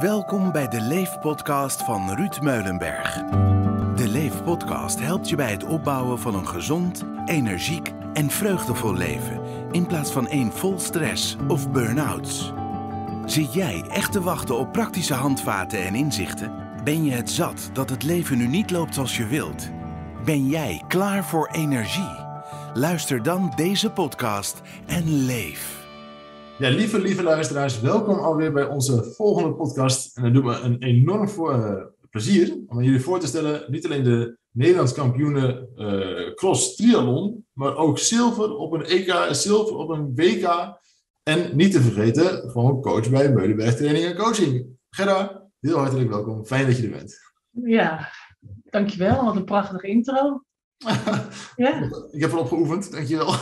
Welkom bij de Leef-podcast van Ruud Meulenberg. De Leef-podcast helpt je bij het opbouwen van een gezond, energiek en vreugdevol leven... in plaats van één vol stress of burn-outs. Zit jij echt te wachten op praktische handvaten en inzichten? Ben je het zat dat het leven nu niet loopt zoals je wilt? Ben jij klaar voor energie? Luister dan deze podcast en leef. Ja, lieve, lieve luisteraars, welkom alweer bij onze volgende podcast. En het doet me een enorm voor, eh, plezier om jullie voor te stellen, niet alleen de Nederlands kampioenen uh, cross triathlon, maar ook zilver op een EK, zilver op een WK. En niet te vergeten, gewoon coach bij Meulenberg Training en Coaching. Gerda, heel hartelijk welkom. Fijn dat je er bent. Ja, dankjewel. Wat een prachtige intro. ja. Ik heb erop geoefend, dankjewel.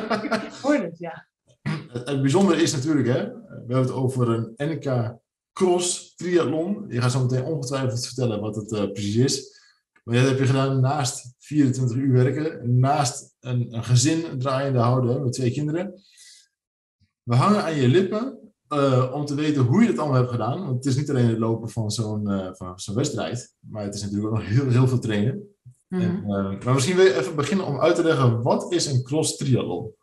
Hoor het, ja. Het, bijzondere is natuurlijk, hè, we hebben het over een NK Cross Triathlon. Je gaat zo meteen ongetwijfeld vertellen wat het uh, precies is. Maar dat heb je gedaan naast 24 uur werken, naast een, een gezin draaiende houden met twee kinderen. We hangen aan je lippen uh, om te weten hoe je het allemaal hebt gedaan. Want het is niet alleen het lopen van zo'n uh, van zo'n wedstrijd, maar het is natuurlijk ook nog heel, heel veel trainen. Mm -hmm. en, maar misschien wil je even beginnen om uit te leggen, wat is een cross triathlon?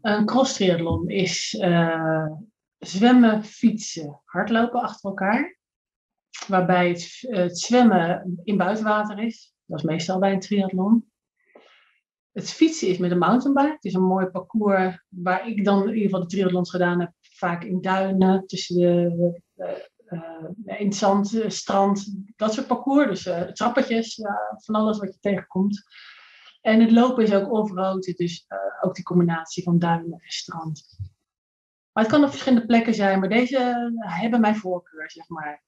Een cross triathlon is zwemmen, fietsen, hardlopen achter elkaar. Waarbij het, het zwemmen in buitenwater is. Dat is meestal bij een triathlon. Het fietsen is met een mountainbike. Het is een mooi parcours waar ik dan in ieder geval de triathlons gedaan heb. Vaak in duinen, tussen de, uh, in het zand, strand, dat soort parcours. Dus trappetjes, van alles wat je tegenkomt. En het lopen is ook off-road, dus ook die combinatie van duinen en strand. Maar het kan op verschillende plekken zijn, maar deze hebben mijn voorkeur, zeg maar.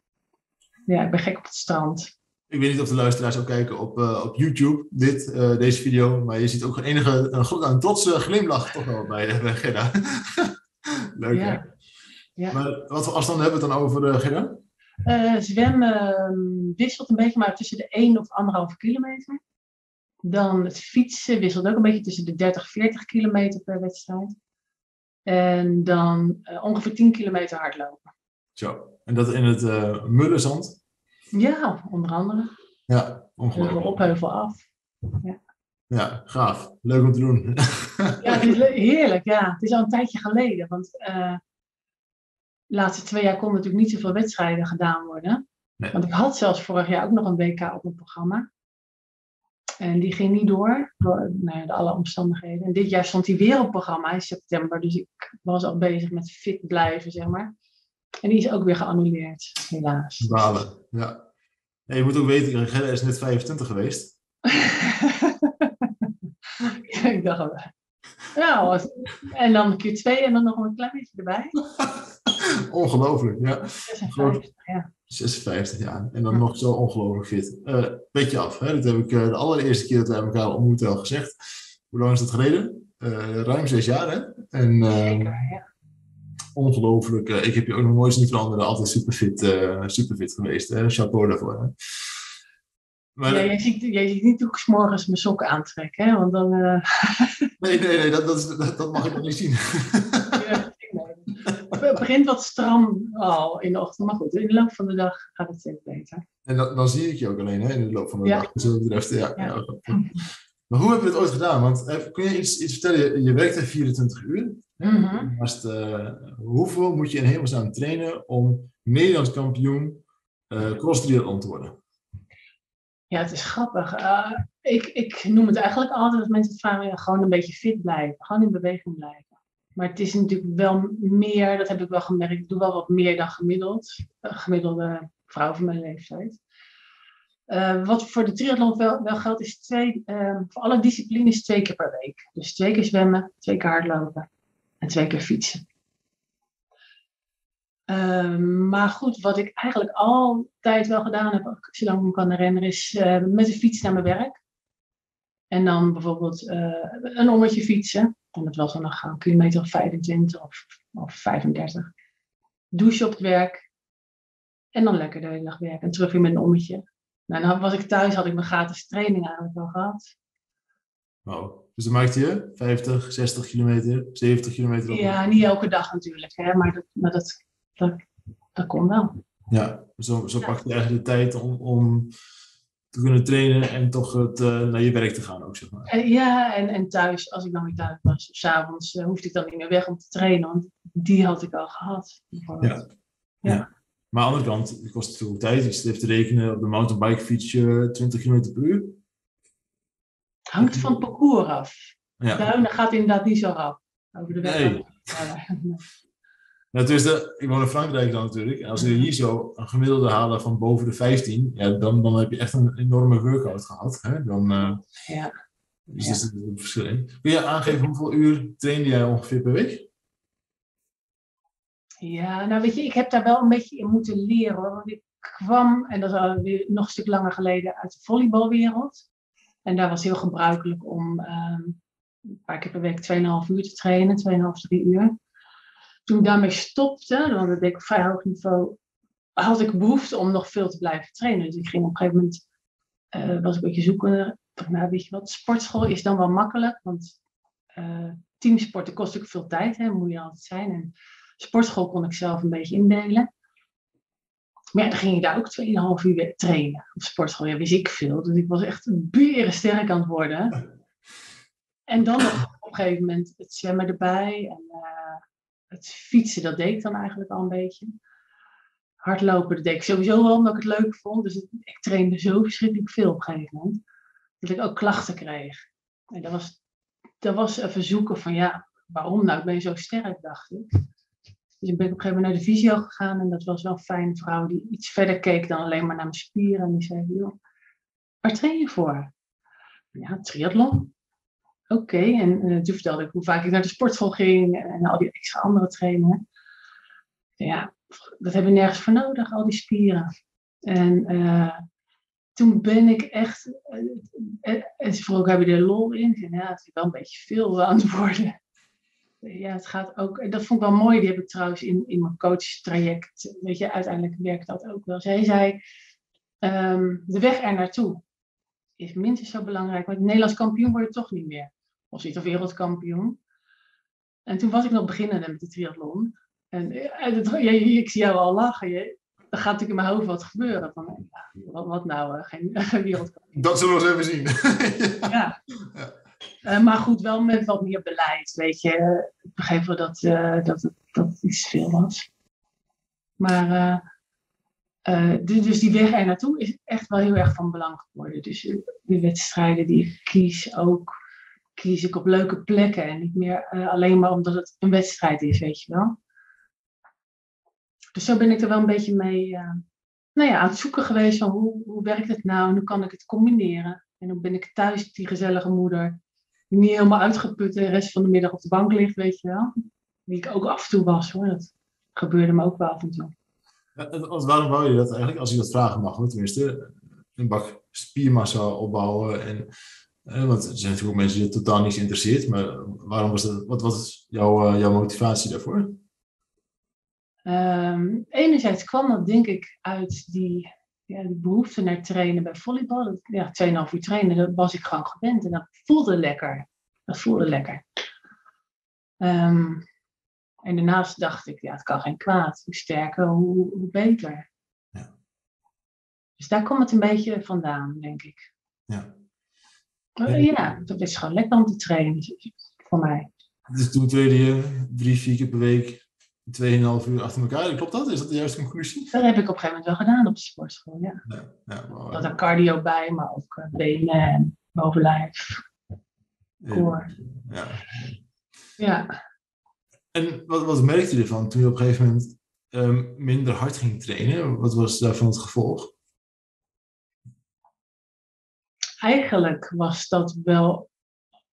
Ja, ik ben gek op het strand. Ik weet niet of de luisteraars ook kijken op, uh, op YouTube, dit, uh, deze video. Maar je ziet ook een enige een, een trotse glimlach toch wel bij, bij Gerda. Leuk ja. hè? Ja. Maar wat voor afstand hebben we het dan over, Gerda? zwemmen wisselt een beetje, maar tussen de 1 of 1,5 kilometer. Dan het fietsen wisselt ook een beetje tussen de 30 40 kilometer per wedstrijd. En dan ongeveer 10 kilometer hardlopen. Zo, en dat in het mullenzand? Ja, onder andere. Ja, ongelooflijk. opheuvel af. Ja. ja, gaaf. Leuk om te doen. ja, het is heerlijk. Ja. Het is al een tijdje geleden. Want uh, de laatste twee jaar konden natuurlijk niet zoveel wedstrijden gedaan worden. Nee. Want ik had zelfs vorig jaar ook nog een WK op mijn programma. En die ging niet door, door nou, de alle omstandigheden. En dit jaar stond hij weer op programma in september. Dus ik was al bezig met fit blijven, zeg maar. En die is ook weer geannuleerd, helaas. Balen, ja. En je moet ook weten, Gerda is net 25 geweest. ja, ik dacht wel. Ja, en dan een keer twee en dan nog een klein beetje erbij. ongelooflijk, ja. 56, ja. 56 jaar. En dan nog zo ongelooflijk fit. Uh, beetje af, hè? dat heb ik uh, de allereerste keer dat wij elkaar ontmoeten al gezegd. Hoe lang is dat geleden? Uh, ruim zes jaar, hè? En, Zeker, ja ongelooflijk. Ik heb je ook nog nooit zien veranderen. Altijd superfit, superfit geweest. Hè? Chapeau daarvoor. Hè? Maar, ja, jij, ziet, jij ziet niet hoe ik morgens mijn sokken aantrek, hè? Want dan... Nee, nee, nee, dat, dat, dat, dat mag ik nog niet zien. begint wat stram al in de ochtend. Maar goed, in de loop van de dag gaat het steeds beter. En dan, dan zie ik je ook alleen hè, in de loop van de ja. dag. Dus dat betreft, ja. Maar hoe heb je het ooit gedaan? Want kun je iets, iets vertellen? Je, je werkte 24 uur. Mm -hmm. Naast, uh, hoeveel moet je in hemelsnaam trainen om Nederlands kampioen uh, cross te worden? Ja, het is grappig. Uh, ik, ik noem het eigenlijk altijd als mensen het vragen, gewoon een beetje fit blijven. Gewoon in beweging blijven. Maar het is natuurlijk wel meer, dat heb ik wel gemerkt, ik doe wel wat meer dan gemiddeld. gemiddelde vrouw van mijn leeftijd. Uh, wat voor de triathlon wel, wel geldt, is twee, uh, voor alle disciplines twee keer per week. Dus twee keer zwemmen, twee keer hardlopen en twee keer fietsen. Uh, maar goed, wat ik eigenlijk altijd wel gedaan heb, zolang ik me kan herinneren, is met de fiets naar mijn werk. En dan bijvoorbeeld een ommetje fietsen. En dat was dan nog een kilometer of 25 of, of 35. Douchen op het werk. En dan lekker de hele dag werken. En terug weer met een ommetje. Nou, dan was ik thuis, had ik mijn gratis training eigenlijk wel gehad. Wow. Dus dan maakte je 50, 60 kilometer, 70 kilometer op? Ja, niet elke dag natuurlijk, hè, maar, dat, maar dat, dat dat kon wel. Ja, zo, zo pak je eigenlijk de tijd om, om te kunnen trainen en toch het, uh, naar je werk te gaan ook, zeg maar. Uh, ja, en, en thuis, als ik dan weer thuis was, of s'avonds, uh, hoefde ik dan niet meer weg om te trainen, want die had ik al gehad. Ja. ja. ja. Maar aan de andere kant, het kost natuurlijk tijd. Je zit even te rekenen op de mountainbike fiets je 20 km per uur. Hangt van het parcours af. Ja. Duinen gaat inderdaad niet zo rap. Over de weg. Nee. Nou, dus de, ik woon in Frankrijk dan natuurlijk. En als je hier zo een gemiddelde halen van boven de 15, ja, dan, dan heb je echt een enorme workout gehad. Hè? Dan, uh, ja. Dus ja. dat is een verschil in. Kun je aangeven hoeveel uur trainde jij ongeveer per week? Ja, nou weet je, ik heb daar wel een beetje in moeten leren hoor. Want ik kwam, en dat is alweer nog een stuk langer geleden, uit de volleybalwereld. En daar was heel gebruikelijk om um, een paar keer per week 2,5 uur te trainen, 2,5, 3 uur toen ik daarmee stopte, want dat deed ik op vrij hoog niveau, had ik behoefte om nog veel te blijven trainen. Dus ik ging op een gegeven moment, uh, was ik een beetje zoeken, nou weet je wat, sportschool is dan wel makkelijk, want uh, teamsporten kost ook veel tijd, hè, moet je altijd zijn. En sportschool kon ik zelf een beetje indelen. Maar dan ging je daar ook 2,5 uur trainen. Op sportschool, ja, wist ik veel. Dus ik was echt beren sterk aan het worden. En dan nog op een gegeven moment het zwemmen erbij. En uh, het fietsen, dat deed ik dan eigenlijk al een beetje. Hardlopen, dat deed ik sowieso wel omdat ik het leuk vond. Dus ik trainde zo verschrikkelijk veel op een gegeven moment. Dat ik ook klachten kreeg. En dat was, dat was even zoeken van ja, waarom nou? Ik ben zo sterk, dacht ik. Dus ik ben op een gegeven moment naar de visio gegaan. En dat was wel een fijne vrouw die iets verder keek dan alleen maar naar mijn spieren. En die zei, joh, waar train je voor? Ja, triathlon. Oké, en uh, toen vertelde ik hoe vaak ik naar de sportschool ging en al die extra andere trainingen. Ja, dat hebben we nergens voor nodig, al die spieren. En uh, toen ben ik echt, uh, en ze vroeg ook, heb je er lol in? En ja, het is wel een beetje veel aan worden. Ja, het gaat ook, dat vond ik wel mooi, die heb ik trouwens in, in mijn coachtraject, weet je, uiteindelijk werkt dat ook wel. Zij zei, um, de weg er naartoe is minstens zo belangrijk, want Nederlands kampioen word je toch niet meer of iets of wereldkampioen. En toen was ik nog beginnende met de triathlon. En, en het, ja, ik zie jou al lachen. Je, er gaat natuurlijk in mijn hoofd wat gebeuren. Van, ja, wat, wat, nou, uh, geen, geen wereldkampioen. Dat zullen we eens even zien. ja. ja. Uh, maar goed, wel met wat meer beleid. Weet je, ik begreep wel dat, uh, dat, het, dat het iets veel was. Maar dus, dus die weg er naartoe is echt wel heel erg van belang geworden. Dus de wedstrijden die ik kies ook kies ik op leuke plekken en niet meer uh, alleen maar omdat het een wedstrijd is, weet je wel. Dus zo ben ik er wel een beetje mee uh, nou ja, aan het zoeken geweest van hoe, hoe werkt het nou en hoe kan ik het combineren. En dan ben ik thuis die gezellige moeder die niet helemaal uitgeput de rest van de middag op de bank ligt, weet je wel. Die ik ook af en toe was hoor, dat gebeurde me ook wel af en toe. Ja, waarom wou je dat eigenlijk, als ik dat vragen mag, tenminste, een bak spiermassa opbouwen en want er zijn natuurlijk mensen die het totaal niet interesseert. Maar waarom was dat, wat was jouw, uh, jouw motivatie daarvoor? Um, enerzijds kwam dat denk ik uit die, ja, die behoefte naar trainen bij volleybal. Ja, 2,5 uur trainen, dat was ik gewoon gewend. En dat voelde lekker. Dat voelde lekker. Um, en daarnaast dacht ik, ja, het kan geen kwaad. Hoe sterker, hoe, hoe beter. Ja. Dus daar komt het een beetje vandaan, denk ik. Ja. Uh, ja, dat is gewoon lekker om te trainen voor mij. Dus toen trainde je drie, vier keer per week, tweeënhalf uur achter elkaar. Klopt dat? Is dat de juiste conclusie? Dat heb ik op een gegeven moment wel gedaan op de sportschool, ja. ja, dat er cardio bij, maar ook eh, benen en bovenlijf, koor. Ja. ja. En wat, wat merkte je ervan toen je op een gegeven moment um, minder hard ging trainen? Wat was daarvan het gevolg? Eigenlijk was dat wel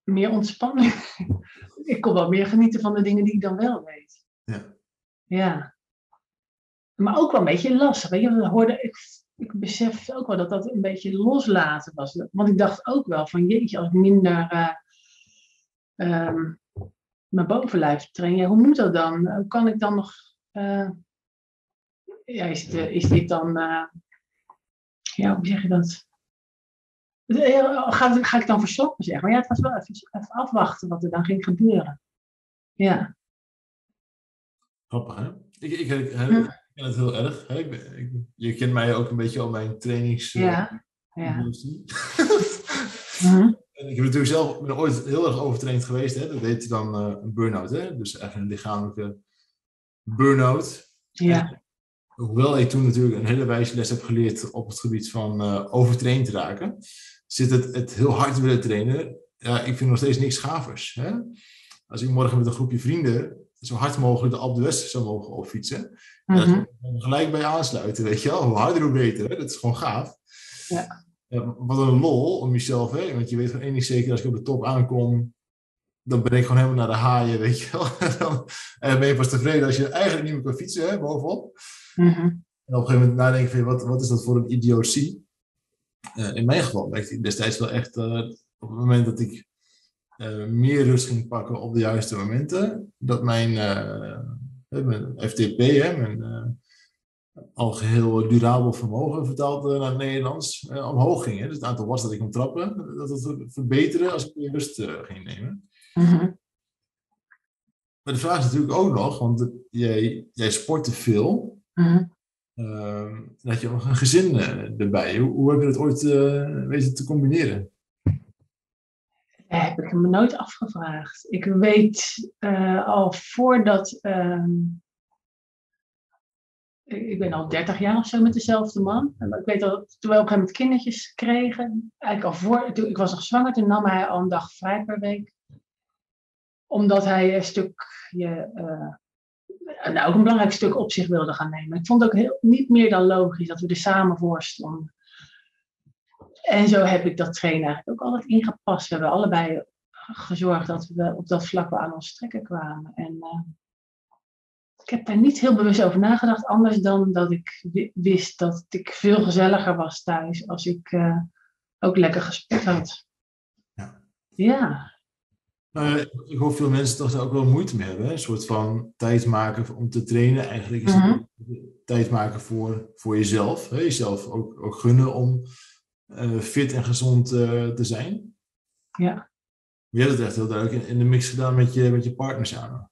meer ontspanning. ik kon wel meer genieten van de dingen die ik dan wel weet. Ja. Ja. Maar ook wel een beetje lastig. Weet je, hoorde, ik, ik besef ook wel dat dat een beetje loslaten was. Want ik dacht ook wel van jeetje, als ik minder uh, um, mijn bovenlijf train, ja, hoe moet dat dan? Hoe kan ik dan nog. Uh, ja, is, is dit dan. Uh, ja, hoe zeg je dat? Ga, ga ik dan verstoppen zeggen? Maar ja, het was wel even, even, afwachten wat er dan ging gebeuren. Ja. Grappig, hè? Ik, ik, ik, ik ken het heel erg. Hè? Ben- je kent mij ook een beetje al mijn trainings. eh, Ja. Ja. Mhm. En ik heb natuurlijk zelf ben ooit heel erg overtraind geweest. Hè? Dat heet dan eh, een burn-out. Hè? Dus echt een lichamelijke burn-out. Ja. Hoewel ik toen natuurlijk een hele wijze les heb geleerd op het gebied van eh, overtraind raken, zit het, het heel hard willen trainen. Ja, ik vind nog steeds niks gavers. Hè? Als ik morgen met een groepje vrienden zo hard mogelijk de Alpe d'Huez zou mogen opfietsen, Mhm. is gelijk bij aansluiten, weet je wel. Hoe harder, hoe beter. Hè? Dat is gewoon gaaf. Ja. Ja, wat een lol om jezelf, hè? want je weet van één ding zeker, als ik op de top aankom, dan ben ik gewoon helemaal naar de haaien, weet je wel. En dan, en ben je pas tevreden als je eigenlijk niet meer kan fietsen, hè, bovenop. Mhm. En op een gegeven moment nadenken van, wat, wat is dat voor een idiotie? Eh, in mijn geval merkte ik destijds wel echt, eh, op het moment dat ik eh, meer rust ging pakken op de juiste momenten, dat mijn, FTP, hè, mijn eh, algeheel durabel vermogen, vertaald naar het Nederlands, omhoog ging. Hè. Dus het aantal was dat ik kon trappen, dat het verbeterde als ik meer rust ging nemen. Mhm. Maar de vraag is natuurlijk ook nog, want jij, jij sportte veel, Mhm. Dan had je ook nog een gezin eh, erbij. Hoe, hoe heb je dat ooit eh, weten te combineren? Dat heb ik me nooit afgevraagd. Ik weet eh, al voordat. ehm, ik ik ben al 30 jaar of zo met dezelfde man. En Ik weet dat toen we op een gegeven moment kindertjes kregen, eigenlijk al voor, toen, ik was nog zwanger, toen nam hij al een dag vrij per week. Omdat hij een stukje, eh, nou ook een belangrijk stuk op zich wilde gaan nemen. Ik vond het ook heel, niet meer dan logisch dat we er samen voor stonden. En zo heb ik dat trainen eigenlijk ook altijd ingepast. We hebben allebei gezorgd dat we op dat vlak wel aan ons trekken kwamen. En eh, ik heb daar niet heel bewust over nagedacht, anders dan dat ik wi- wist dat ik veel gezelliger was thuis als ik eh, ook lekker gesport had. Ja. Ja, Nou, ik hoor veel mensen toch daar ook wel moeite mee hebben. hè? Een soort van tijd maken om te trainen. Eigenlijk is het Mhm. tijd maken voor, voor jezelf. Hè? Jezelf ook, ook gunnen om eh, fit en gezond eh, te zijn. ja, jij hebt het echt heel duidelijk in, in de mix gedaan met je, met je partner samen.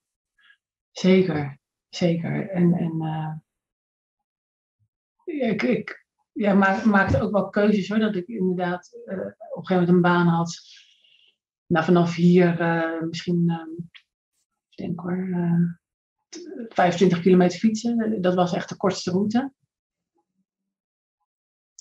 zeker. Zeker. En, en eh, ja, ik, ik ja, maak, maakte ook wel keuzes hoor. Dat ik inderdaad op een gegeven moment een baan had. Nou, vanaf hier eh, misschien, eh, ik denk hoor, eh, t- 25 kilometer fietsen. Dat was echt de kortste route.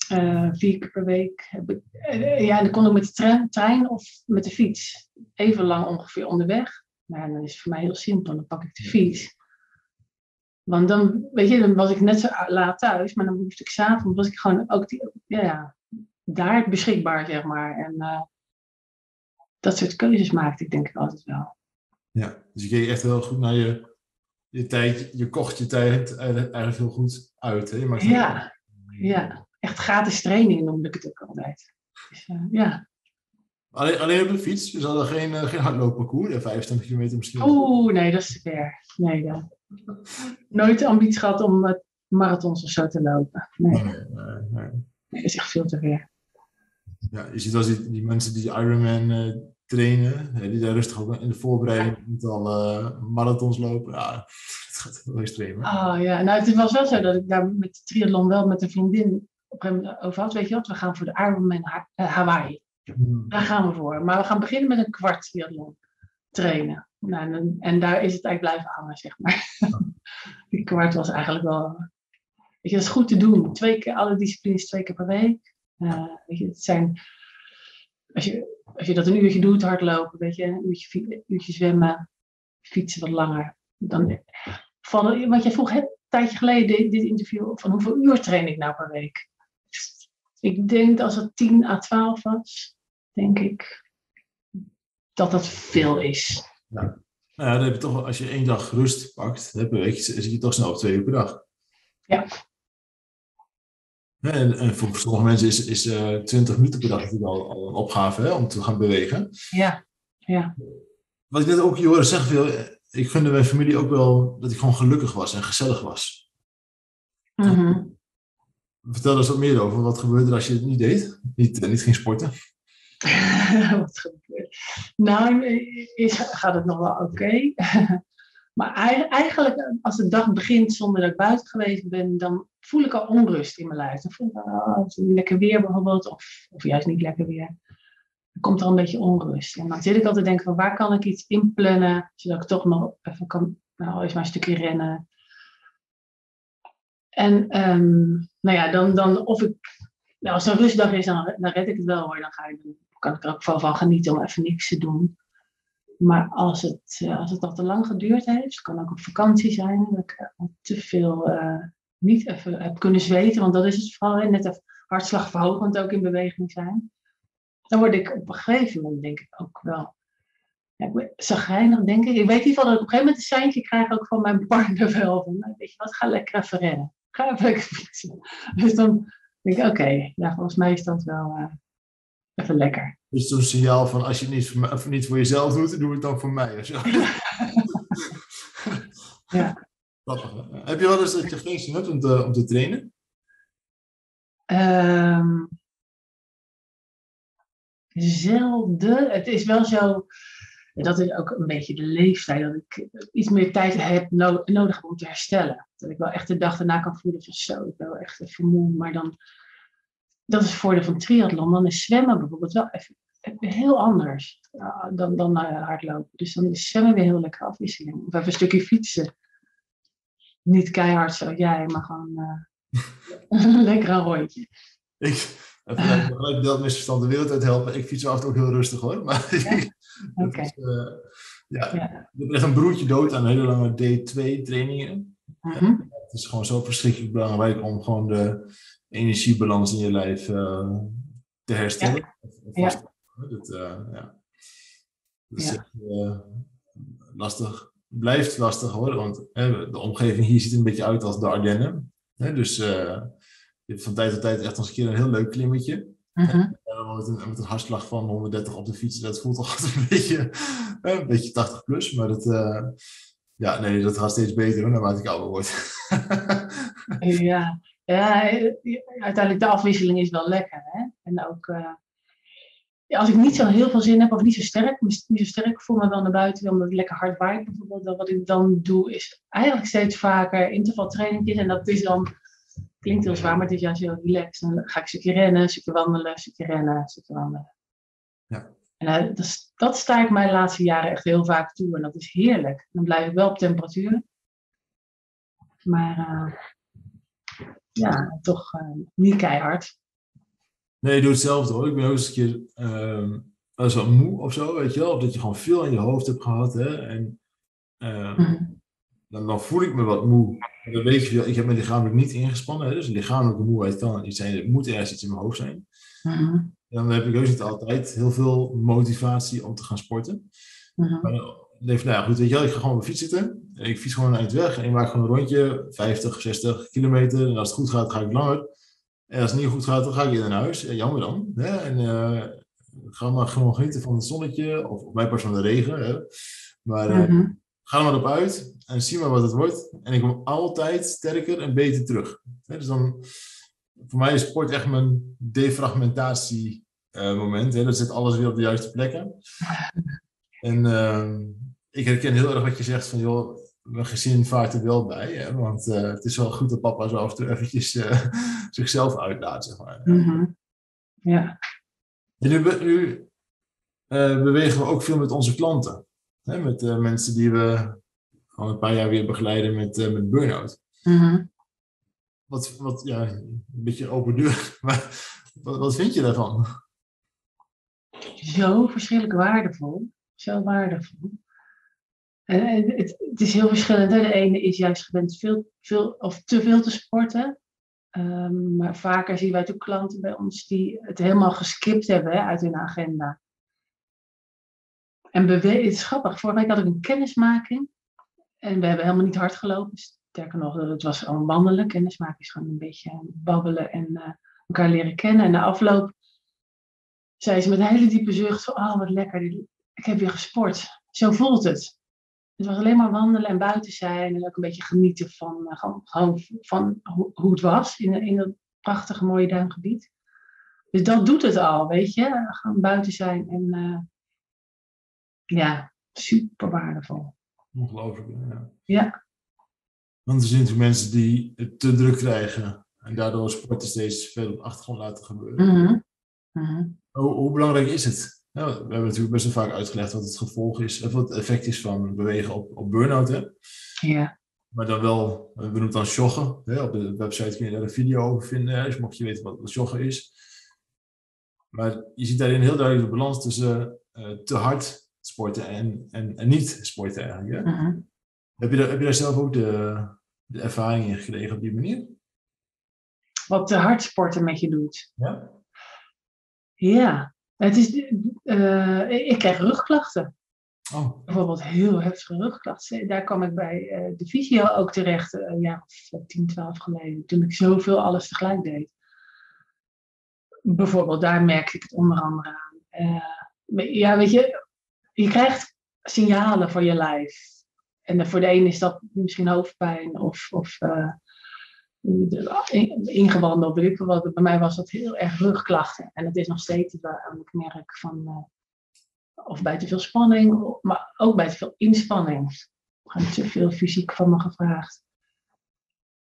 Eh, vier keer per week. Heb ik, eh, ja, en dan kon ik met de trein, trein of met de fiets. Even lang ongeveer onderweg. Nou, dan is het voor mij heel simpel. Dan pak ik de fiets. Want dan, weet je, dan was ik net zo laat thuis, maar dan moest ik s'avonds, was ik gewoon ook die, ja, daar beschikbaar, zeg maar. En eh, dat soort keuzes maakte ik denk ik altijd wel. Ja. Dus je keek echt heel goed naar je, je tijd. Je kocht je tijd eigenlijk, heel goed uit. Hè? Ja, ja, echt gratis training noemde ik het ook altijd. Dus, eh, ja. Alleen, alleen op de fiets? Dus hadden geen, eh, geen hardloopparcours? Ja, 25 kilometer misschien. Oeh, nee, dat is te ver. Nee, dat- nooit de ambitie gehad om eh, marathons of zo te lopen. Nee, Nee, nee, nee. dat is echt veel te ver. Ja, je ziet eens die, die mensen die Ironman eh, trainen, hè, die daar rustig ook in de voorbereiding niet al eh, marathons lopen. Ja, het gaat heel extreem. Oh ja, nou het was wel zo dat ik daar met de triathlon wel met een vriendin op een over had. Weet je wat, we gaan voor de Ironman Ha- eh, Hawaii. Hmm. Daar gaan we voor. Maar we gaan beginnen met een kwart triathlon trainen. Nou, en, daar is het eigenlijk blijven hangen, zeg maar. Die kwart was eigenlijk wel... Weet je, dat is goed te doen. Twee keer, alle disciplines twee keer per week. Eh, weet je, het zijn... Als je, als je dat een uurtje doet, hardlopen, weet je, een uurtje, zwemmen, fietsen wat langer. Dan vallen, want jij vroeg hè, een tijdje geleden dit, dit interview van hoeveel uur train ik nou per week? Ik denk als het 10 à 12 was, denk ik dat dat veel is. Nou ja, dan heb je toch, als je één dag rust pakt, hè, per week, zit je toch snel op twee uur per dag. Ja. En, en voor sommige mensen is, is eh 20 minuten per dag natuurlijk al, al een opgave hè, om te gaan bewegen. Ja, ja. Wat ik net ook je hoorde zeggen, veel, eh, ik gunde mijn familie ook wel dat ik gewoon gelukkig was en gezellig was. Mhm. Vertel er eens wat meer over. Wat gebeurde er als je het niet deed? Niet, eh, niet ging sporten? Wat gebeurt? Nou, gaat het nog wel oké. Maar eigenlijk, als de dag begint zonder dat ik buiten geweest ben, dan voel ik al onrust in mijn lijf. Dan voel ik, is lekker weer bijvoorbeeld, of, of juist niet lekker weer. Dan komt er een beetje onrust. En dan zit ik altijd te denken van, waar kan ik iets inplannen, zodat ik toch nog even kan, nou, eens maar een stukje rennen. En ehm, nou ja, dan, dan of ik, nou, als het een rustdag is, dan, dan red ik het wel hoor. Dan ga ik, kan ik er ook van, van genieten om even niks te doen. Maar als het, eh, als het al te lang geduurd heeft, kan ook op vakantie zijn, dat ik te veel uh, niet even heb kunnen zweten, want dat is het vooral, net even hartslagverhogend ook in beweging zijn. Dan word ik op een gegeven moment, denk ik, ook wel ja, zagrijnig, denk ik. Ik weet in ieder geval dat ik op een gegeven moment een seintje krijg ook van mijn partner wel. Van, nou, weet je wat, ga lekker even rennen. Ga even lekker fietsen. Dus dan denk ik, oké, ja, volgens mij is dat wel even lekker. Dus zo'n signaal van als je het niet voor, mij, niet voor jezelf doet, doe het dan voor mij. Ja. Heb je wel eens dat je geen zin hebt om te, om te trainen? Um, zelden. Het is wel zo, dat is ook een beetje de leeftijd, dat ik iets meer tijd heb nodig om te herstellen. Dat ik wel echt de dag daarna kan voelen van zo, ik ben wel echt even moe. Maar dan, dat is het voordeel van triathlon. Dan is zwemmen bijvoorbeeld wel even, heel anders dan, dan uh, hardlopen. Dus dan is zwemmen weer heel lekker afwisseling. Of even een stukje fietsen. Niet keihard zoals jij, maar gewoon uh, lekker een rondje. Ik, uh, dat misverstand de wereld uit helpen. Ik fiets af en toe ook heel rustig hoor. Maar ja? Okay. is, uh, ja, ja. Ik ben een broertje dood aan hele lange D2 trainingen. Uh -huh. Het is gewoon zo verschrikkelijk belangrijk om gewoon de energiebalans in je lijf uh, te herstellen. Ja. ja. Dat, uh, ja. Dat is uh, lastig. Blijft lastig hoor, want de omgeving hier ziet er een beetje uit als de Ardennen. dus je hebt van tijd tot tijd echt eens een keer een heel leuk klimmetje. -huh. met, een, met een hartslag van 130 op de fiets, dat voelt toch altijd een beetje, een beetje 80 plus. Maar dat, ja, nee, dat gaat steeds beter hoor, naarmate ik ouder word. ja, ja, uiteindelijk de afwisseling is wel lekker. Hè? En ook uh, ja, als ik niet zo heel veel zin heb of niet zo sterk, niet zo sterk voel me wel naar buiten omdat het lekker hard waait bijvoorbeeld. Dan wat ik dan doe is eigenlijk steeds vaker intervaltrainingjes. En dat is dan, klinkt heel zwaar, maar het is juist heel relaxed. Dan ga ik een stukje rennen, een stukje wandelen, een stukje rennen, een stukje wandelen. Ja. En uh, dat, dat sta ik mijn laatste jaren echt heel vaak toe. En dat is heerlijk. Dan blijf ik wel op temperatuur. Maar uh, ja, toch uh, niet keihard. Nee, je doet hetzelfde hoor. Ik ben ook eens een keer uh, moe of zo, weet je wel. Of dat je gewoon veel in je hoofd hebt gehad. Hè? En uh, mm. dan, dan, voel ik me wat moe. En dan weet je wel, ik heb me lichamelijk niet ingespannen. Hè? Dus lichamelijke moeheid kan niet zijn. Het moet ergens iets in mijn hoofd zijn. Mm. Dan heb ik heus niet altijd heel veel motivatie om te gaan sporten. Mm. Maar dan denk ik, nou ja, goed, weet je wel, ik ga gewoon op mijn fiets zitten. Ik fiets gewoon uit weg en ik maak gewoon een rondje, 50, 60 kilometer. En als het goed gaat, ga ik langer. En als het niet goed gaat, dan ga ik weer naar huis. Ja, jammer dan. Hè? En uh, ga maar gewoon genieten van het zonnetje. Of op mijn pas van de regen. Hè? Maar uh, mm -hmm. ga er maar op uit. En zie maar wat het wordt. En ik kom altijd sterker en beter terug. Hè? Dus dan, voor mij is sport echt mijn defragmentatie uh, moment. Hè? Dat zit alles weer op de juiste plekken. En ehm, ik herken heel erg wat je zegt van, joh, mijn gezin vaart er wel bij. Hè? Want uh, het is wel goed dat papa zo af en toe eventjes uh, zichzelf uitlaat, zeg maar. Mm -hmm. Ja. En nu, nu uh, bewegen we ook veel met onze klanten. Hè? Met mensen die we al een paar jaar weer begeleiden met, met burn-out. Mm -hmm. Wat, wat, ja, een beetje open deur. Maar wat, wat vind je daarvan? Zo verschrikkelijk waardevol. Zo waardevol. En het, het, is heel verschillend. De ene is juist gewend veel, veel, of te veel te sporten. Um, maar vaker zien wij ook klanten bij ons die het helemaal geskipt hebben uit hun agenda. En het is grappig. Vorige week had ik een kennismaking. En we hebben helemaal niet hard gelopen. Sterker nog, het was gewoon wandelen. Kennismaking is gewoon een beetje babbelen en uh, elkaar leren kennen. En na afloop zei ze met een hele diepe zucht: Oh, wat lekker. Ik heb weer gesport. Zo voelt het. Het was alleen maar wandelen en buiten zijn en ook een beetje genieten van, uh, gewoon, van ho hoe het was in, in dat prachtige mooie duingebied. Dus dat doet het al, weet je. Gewoon buiten zijn en uh, ja, super waardevol. Ongelooflijk, ja. Ja. Want er zijn natuurlijk mensen die het te druk krijgen en daardoor sporten steeds veel op achtergrond laten gebeuren. Mhm. Mhm. Hoe, hoe belangrijk is het? Nou, we hebben natuurlijk best wel vaak uitgelegd wat het gevolg is, of wat het effect is van bewegen op, op burn-out. Hè? Ja. Maar dan wel, we noemen het dan joggen. Hè? Op de website kun je daar een video over vinden, hè? dus mocht je weten wat, wat joggen is. Maar je ziet daarin heel duidelijk de balans tussen eh, te hard sporten en, en, en niet sporten eigenlijk. Hè? Mhm. Heb, je daar, heb je daar zelf ook de, de ervaring in gekregen op die manier? Wat de hardsporten met je doet. Ja. Ja. Het is, eh, ik krijg rugklachten. Oh, bijvoorbeeld heel heftige rugklachten. Daar kwam ik bij eh, de fysio ook terecht, eh, een jaar of 10, 12 geleden, toen ik zoveel alles tegelijk deed. Bijvoorbeeld, daar merk ik het onder andere aan. Ja, weet je, je krijgt signalen voor je lijf. En voor de een is dat misschien hoofdpijn of, of ingewanden of weet ik veel wat. Bij mij was dat heel erg rugklachten. En het is nog steeds waar ik merk van eh, of bij te veel spanning, maar ook bij te veel inspanning. Wordt te veel fysiek van me gevraagd.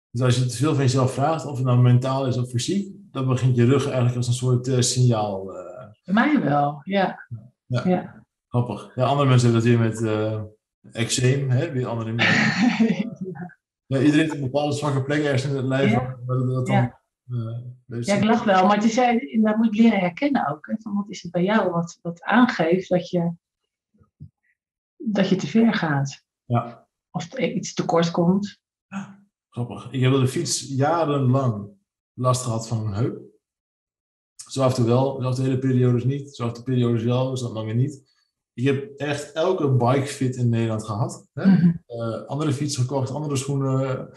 Dus als je te veel van jezelf vraagt, of het nou mentaal is of fysiek, dan begint je rug eigenlijk als een soort eh, signaal. eh, Bij mij wel, ja. Ja. ja. grappig. Ja, andere mensen hebben dat weer met eh eczeem, hè? weer andere ja, Iedereen heeft een bepaalde zwakke plek ergens in het lijf. Ja. dat dan, Ja. eh, Ja, ik lach wel, maar het is, eh, dat moet je leren herkennen ook. Hè, van wat is het bij jou wat, wat aangeeft dat je, dat je te ver gaat? Ja. Of iets tekort komt. Grappig. Ik heb op de fiets jarenlang last gehad van een heup. Zo af en toe wel, de hele periodes niet. Zo af toe periodes wel, zo lang weer niet. Ik heb echt elke bikefit in Nederland gehad. Hè? Mhm. Eh, andere fiets gekocht, andere schoenen.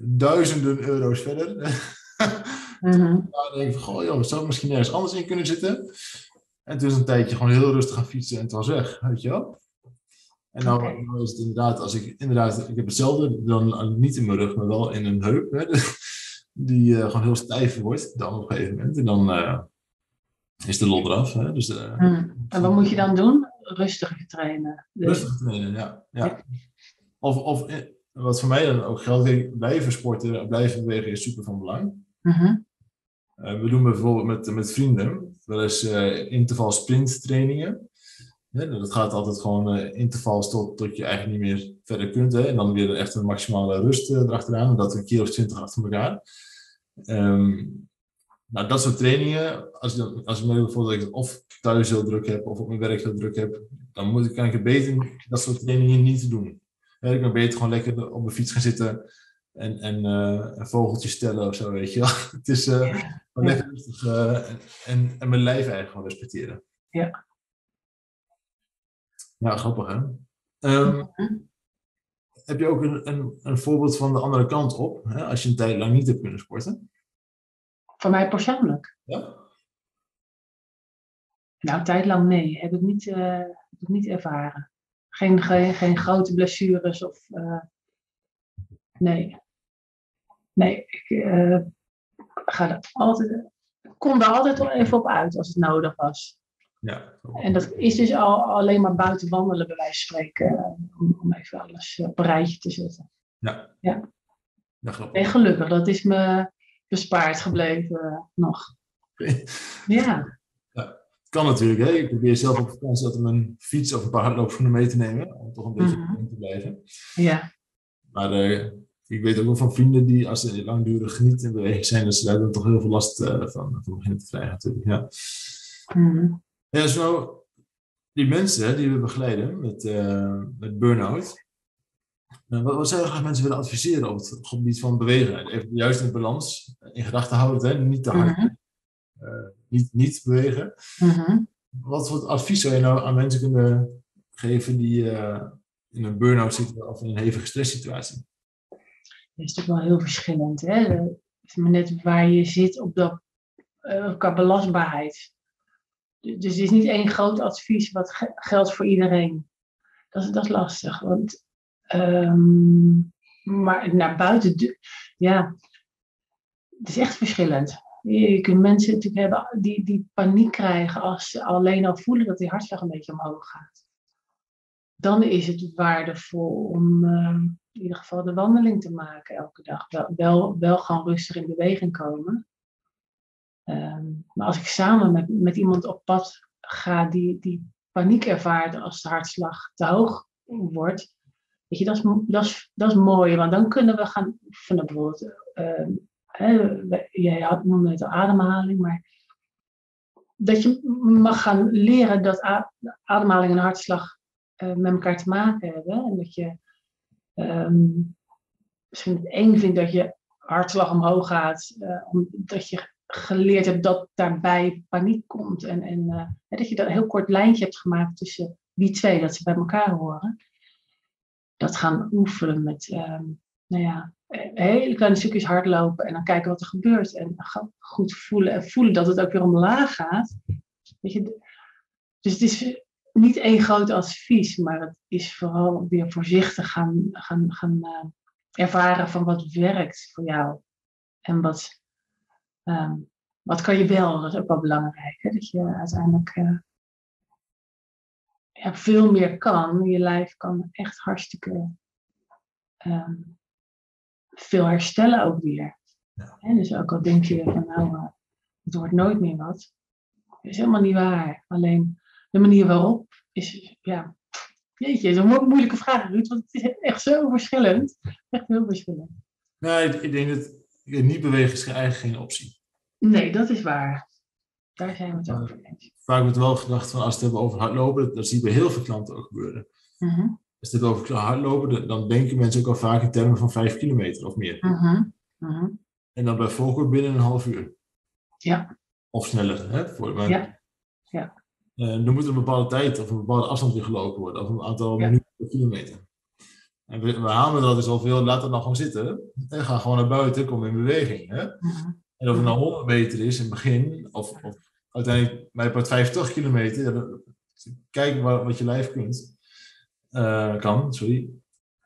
Duizenden euro's verder. Mhm. Dan denk ik van, goh joh, zou ik misschien ergens anders in kunnen zitten? En toen is een tijdje gewoon heel rustig gaan fietsen en het was weg, weet je wel? En dan dan is het inderdaad, als ik inderdaad, ik heb hetzelfde, dan niet in mijn rug, maar wel in een heup, hè, die eh, gewoon heel stijf wordt dan op een gegeven moment. En dan eh, is de lol eraf. Hè, dus, eh, Mhm. En wat moet je dan doen? Rustig trainen. Dus, Rustig trainen, ja. ja. Of, of eh, wat voor mij dan ook geldt, blijven sporten, blijven bewegen is super van belang. Mhm. Eh, we doen bijvoorbeeld met, met vrienden wel eens eh interval sprint trainingen. Ja, dat gaat altijd gewoon eh, intervals tot, tot je eigenlijk niet meer verder kunt. Hè? En dan weer echt een maximale rust erachteraan. Dat een keer of twintig achter elkaar. Ehm, nou, dat soort trainingen, als, ik dan- als ik me bijvoorbeeld of thuis heel druk heb of op mijn werk heel druk heb, dan moet ik, kan ik het beter dat soort trainingen niet doen. Ik kan beter gewoon lekker op mijn fiets gaan zitten en, en eh, een vogeltje stellen of zo, weet je wel. Het is eh, gewoon Ja. lekker rustig eh, en, en, mijn lijf eigenlijk gewoon respecteren. Ja. Ja, grappig hè. Ehm, Mhm. heb je ook een, een, een voorbeeld van de andere kant op, hè, als je een tijd lang niet hebt kunnen sporten? Voor mij persoonlijk. Ja? Nou, een tijd lang nee. Heb ik niet, eh, heb ik niet ervaren. Geen, geen, geen grote blessures of. eh, nee. Nee, ik eh, ga er altijd. Kom er altijd wel even op uit als het nodig was. Ja. En dat is dus al alleen maar buiten wandelen, bij wijze van spreken. Om, om even alles op een rijtje te zetten. Ja. Ja. Ja, grappig. En gelukkig, dat is me bespaard gebleven nog. Oké. Ja. Kan natuurlijk, hè. Ik probeer zelf op vakantie altijd mijn fiets of een paar hardloopschoenen mee te nemen. Om toch een beetje in te blijven. Ja. Maar eh, ik weet ook wel van vrienden die, als ze langdurig niet in beweging zijn, dat ze daar dan toch heel veel last eh, van, van beginnen te krijgen natuurlijk. Ja. Mhm. Ja, zo, die mensen die we begeleiden met, eh, met burn-out. Nou, wat, zou je graag mensen willen adviseren op het gebied van bewegen? Even juist in balans, in gedachten houden, hè? niet te hard, Mhm. eh, niet, niet bewegen. Mhm. Wat voor advies zou je nou aan mensen kunnen geven die eh, in een burn-out zitten of in een hevige stresssituatie? Dat is natuurlijk wel heel verschillend. Hè? Het maar net waar je zit op dat, eh, qua belastbaarheid. Dus er is niet één groot advies wat ge- geldt voor iedereen. Dat is, dat is lastig. Want, ehm, maar naar buiten, ja, het is echt verschillend. Je, kunt mensen natuurlijk hebben die, die paniek krijgen als ze alleen al voelen dat die hartslag een beetje omhoog gaat. dan is het waardevol om uh, in ieder geval de wandeling te maken elke dag. Wel, wel, gewoon rustig in beweging komen. Um, maar als ik samen met, met iemand op pad ga die, die paniek ervaart als de hartslag te hoog wordt, weet je, dat is, dat is, dat is mooi, want dan kunnen we gaan oefenen bijvoorbeeld. Jij had noemde het ademhaling, maar dat je mag gaan leren dat ademhaling en hartslag uh, met elkaar te maken hebben. En dat je um, misschien het eng vindt dat je hartslag omhoog gaat, uh, omdat je geleerd hebt dat daarbij paniek komt. En, en uh, dat je dat een heel kort lijntje hebt gemaakt tussen die twee, dat ze bij elkaar horen. Dat gaan oefenen met, um, nou ja, hele kleine stukjes hardlopen en dan kijken wat er gebeurt. En goed voelen en voelen dat het ook weer omlaag gaat. Weet je, dus het is niet één groot advies, maar het is vooral weer voorzichtig gaan, gaan, gaan uh, ervaren van wat werkt voor jou. En wat, um, wat kan je wel, dat is ook wel belangrijk. Hè? Dat je uiteindelijk uh, ja, veel meer kan. Je lijf kan echt hartstikke um, veel herstellen ook weer. Ja. En dus ook al denk je van nou, uh, het wordt nooit meer wat. Dat is helemaal niet waar. Alleen de manier waarop is, ja, jeetje, is een moeilijke vraag, Ruud, want het is echt zo verschillend. Echt heel verschillend. Nee, ik denk dat niet bewegen is eigenlijk geen optie. Nee, dat is waar. Daar zijn we het over eens. Vaak wordt wel gedacht van als we het hebben over hardlopen, dat zie je bij heel veel klanten ook gebeuren. Mm -hmm. Als we het over hardlopen, dan denken mensen ook al vaak in termen van vijf kilometer of meer. Mm -hmm. En dan bij voorkeur binnen een half uur. Ja. Of sneller. Hè? Voor, maar ja. ja. Uh, dan moet een bepaalde tijd of een bepaalde afstand weer gelopen worden, of een aantal minuten per kilometer. En we, we halen dat dus al veel, laat het nou gewoon zitten. En ga gewoon naar buiten, kom in beweging. Hè? Mhm. En of het nou 100 meter is in het begin, of, of uiteindelijk bij het 50 kilometer, ja, kijk wat, wat je lijf kunt, uh, kan. Sorry.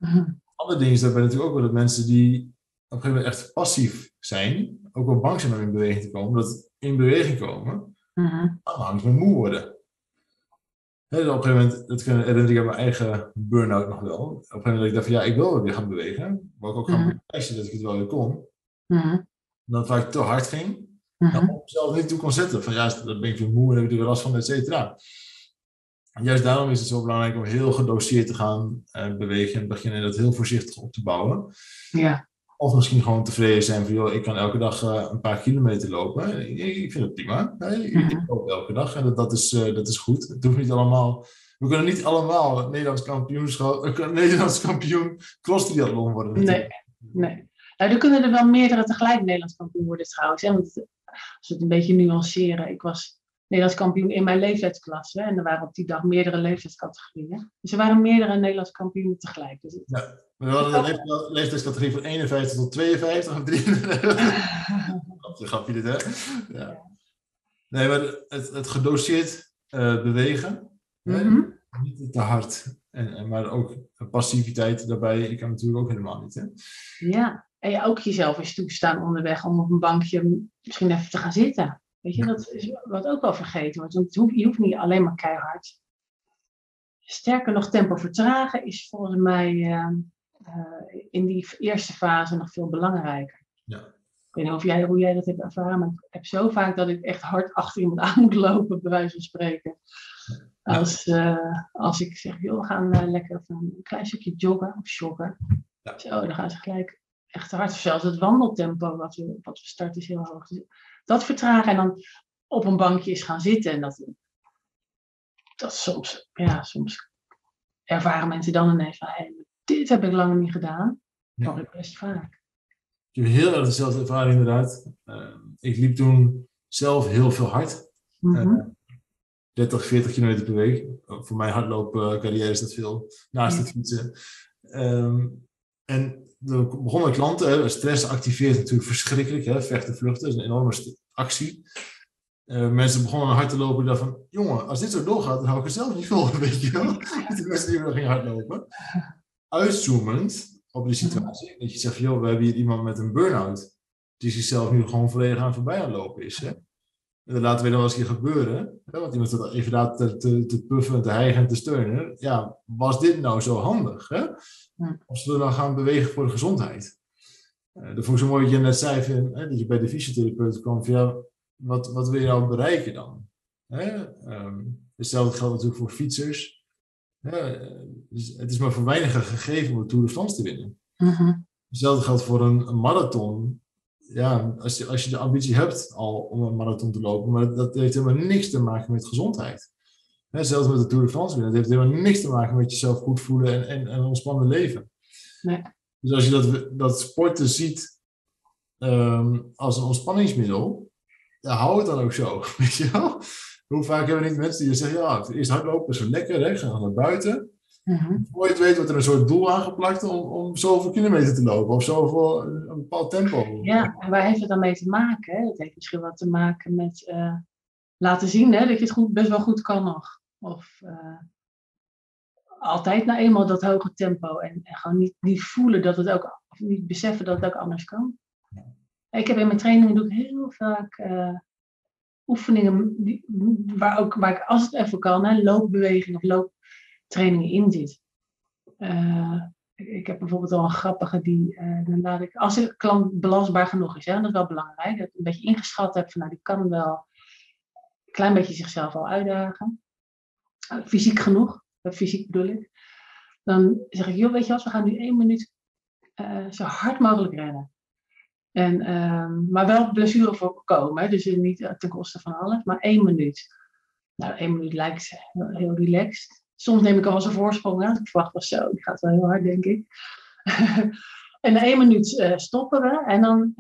Mhm. Andere dingen is daarbij natuurlijk ook wel dat mensen die op een gegeven moment echt passief zijn, ook wel bang zijn om in beweging te komen, dat in beweging komen, -hmm. dan moe worden op een gegeven moment, dat herinner ik aan mijn eigen burn-out nog wel. Op een gegeven moment dacht ik dacht van ja, ik wil weer gaan bewegen. Maar ik ook gaan mhm. bewijzen dat ik het wel weer kon. Mm Dat waar ik te hard ging. Mm -hmm. op mezelf niet toe kon zetten. Van ja, dan ben ik weer moe en heb ik er weer last van, et cetera. Juist daarom is het zo belangrijk om heel gedoseerd te gaan uh, bewegen en beginnen dat heel voorzichtig op te bouwen. Ja. Of misschien gewoon tevreden zijn van, joh, ik kan elke dag uh, een paar kilometer lopen. Ik, ik vind het prima. Ik, ik loop elke dag en dat, dat, is, uh, dat is goed. Het hoeft niet allemaal... We kunnen niet allemaal Nederlands, kampioenschap, uh, Nederlands kampioen cross triathlon worden. Nee, nee. Nou, er kunnen er wel meerdere tegelijk Nederlands kampioen worden trouwens. Hè? Want als we het een beetje nuanceren. Ik was Nederlands kampioen in mijn leeftijdsklasse. En er waren op die dag meerdere leeftijdscategorieën. Dus er waren meerdere Nederlands kampioenen tegelijk. Dus het... ja, we hadden een leeftijdscategorie van 51 tot 52 of 53. Wat een grapje dit, hè? Ja. Nee, maar het, het gedoseerd uh, bewegen. Mm -hmm. Niet te hard. En, en, maar ook passiviteit daarbij. Ik kan natuurlijk ook helemaal niet. Hè? Ja, en je ook jezelf eens toestaan onderweg om op een bankje misschien even te gaan zitten. Weet je, dat is wat ook wel vergeten wordt. Want je hoeft niet alleen maar keihard. Sterker nog, tempo vertragen is volgens mij uh, uh, in die eerste fase nog veel belangrijker. Ja. Ik weet niet of jij, hoe jij dat hebt ervaren, maar ik heb zo vaak dat ik echt hard achter iemand aan moet lopen, bij wijze van spreken. Ja. Als, uh, als ik zeg, joh, we gaan lekker even een klein stukje joggen of joggen. Ja. Zo, dan gaan ze gelijk echt hard. Zelfs het wandeltempo wat we, wat we starten is heel hoog. Dus dat vertragen en dan op een bankje is gaan zitten. En dat, dat soms, ja, soms ervaren mensen dan ineens van, hey, dit heb ik lang niet gedaan. Dat ja. ik best vaak. Ik heb heel erg dezelfde ervaring inderdaad. Uh, ik liep toen zelf heel veel hard. Mm -hmm. uh, 30, 40 kilometer per week. Voor mijn hardloopcarrière is dat veel. Naast het fietsen. Um, en de begonnen klanten, stress activeert natuurlijk verschrikkelijk. Hè? Vechten, vluchten is een enorme actie. Uh, mensen begonnen hard te lopen. Ik dacht van, jongen, als dit zo doorgaat, dan hou ik er zelf niet vol. Weet je wel? de mensen die gingen hardlopen. Uitzoomend op die situatie. Dat je zegt, we hebben hier iemand met een burn-out. Die zichzelf nu gewoon volledig aan voorbij aan lopen is. Hè? En dat laten we dan wel eens een gebeuren. Hè? Want iemand staat even te puffen, te hijgen en te steunen. Ja, was dit nou zo handig? Hè? Hm. Als we dan gaan bewegen voor de gezondheid. Uh, dat vond ik zo mooi dat je net zei, van, hè, dat je bij de fysiotherapeut kwam. Van, ja, wat, wat wil je nou bereiken dan? Hè? Ehm, hetzelfde geldt natuurlijk voor fietsers. Hè? Dus het is maar voor weinigen gegeven om de Tour de France te winnen. Mhm. Hetzelfde geldt voor een, een marathon. Ja, als je, als je de ambitie hebt al om een marathon te lopen, maar dat, dat heeft helemaal niks te maken met gezondheid. Hè, zelfs met de Tour de France winnen, dat heeft helemaal niks te maken met jezelf goed voelen en, en, en een ontspannen leven. Nee. Dus als je dat, dat sporten ziet ehm, als een ontspanningsmiddel, ja, hou het dan ook zo. Weet je wel? Hoe vaak hebben we niet mensen die zeggen, ja, eerst hardlopen is zo lekker, hè? gaan naar buiten. Mhm. Voor je het weet wordt er een soort doel aangeplakt om, om zoveel kilometer te lopen of zoveel een, een bepaald tempo. Ja, en waar heeft het dan mee te maken? Hè? Dat heeft misschien wat te maken met eh, laten zien hè, dat je het goed, best wel goed kan nog. Of eh, altijd nou eenmaal dat hoge tempo en, en gewoon niet, niet voelen dat het ook, of niet beseffen dat het ook anders kan. Ik heb in mijn trainingen doe ik heel vaak eh, oefeningen die, waar, ook, waar ik als het even kan, hè, loopbeweging of looptrainingen in zit. Eh, ik, heb bijvoorbeeld al een grappige die, dan laat ik, als de klant belastbaar genoeg is, hè, dat is wel belangrijk, dat ik een beetje ingeschat heb van nou, die kan wel een klein beetje zichzelf al uitdagen. Eh, fysiek genoeg, eh, fysiek bedoel ik. Dan zeg ik, joh, weet je wat, we gaan nu één minuut eh, zo hard mogelijk rennen. En, ehm, maar wel blessure voorkomen, dus niet ten koste van alles, maar één minuut. Nou, één minuut lijkt heel, heel relaxed. Soms neem ik al eens een voorsprong. Ik verwacht wel zo, die gaat wel heel hard, denk ik. en één minuut stoppen we en dan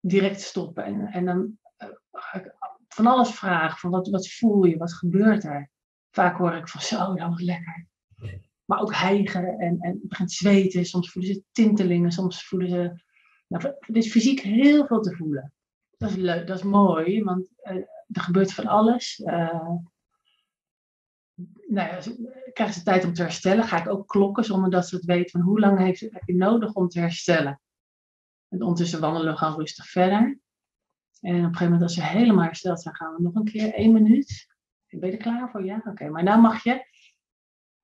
direct stoppen. En, en dan van alles vragen. Van wat, wat voel je? Wat gebeurt er? Vaak hoor ik van zo, dat was lekker. Maar ook hijgen en, en begint zweten. Soms voelen ze tintelingen, soms voelen ze... Nou, is fysiek heel veel te voelen. Dat is leuk, dat is mooi, want eh, er gebeurt van alles. Eh, nou ja, ze- krijgen ze tijd om te herstellen, ga ik ook klokken zonder dat ze het weten van hoe lang heeft, heb je nodig om te herstellen. En ondertussen wandelen we gewoon rustig verder. En op een gegeven moment als ze helemaal hersteld zijn, gaan we nog een keer één minuut. Ben je er klaar voor? Ja? Oké, maar dan mag je